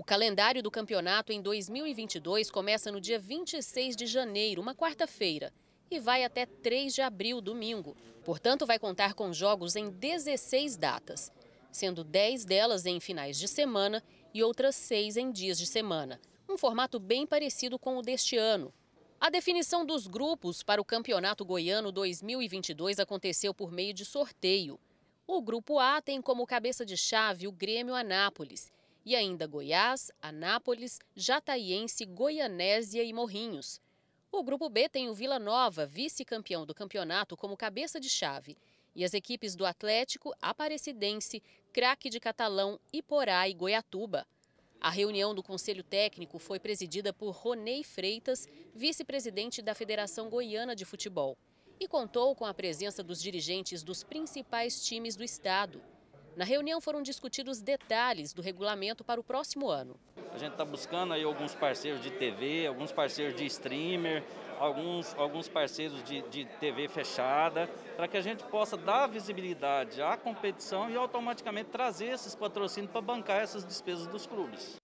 O calendário do campeonato em 2022 começa no dia 26 de janeiro, uma quarta-feira, e vai até 3 de abril, domingo. Portanto, vai contar com jogos em 16 datas, sendo 10 delas em finais de semana e outras 6 em dias de semana. Um formato bem parecido com o deste ano. A definição dos grupos para o Campeonato Goiano 2022 aconteceu por meio de sorteio. O grupo A tem como cabeça de chave o Grêmio Anápolis e ainda Goiás, Anápolis, Jataiense, Goianésia e Morrinhos. O grupo B tem o Vila Nova, vice-campeão do campeonato, como cabeça de chave, e as equipes do Atlético, Aparecidense, Craque de Catalão, Iporá e Goiatuba. A reunião do Conselho Técnico foi presidida por Ronei Freitas, vice-presidente da Federação Goiana de Futebol, e contou com a presença dos dirigentes dos principais times do estado. Na reunião foram discutidos detalhes do regulamento para o próximo ano. A gente está buscando aí alguns parceiros de TV, alguns parceiros de streamer, alguns, alguns parceiros de, de TV fechada, para que a gente possa dar visibilidade à competição e automaticamente trazer esses patrocínios para bancar essas despesas dos clubes.